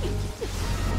ちょっと。